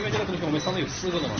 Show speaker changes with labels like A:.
A: 因为这个东西我们上次有四个的嘛。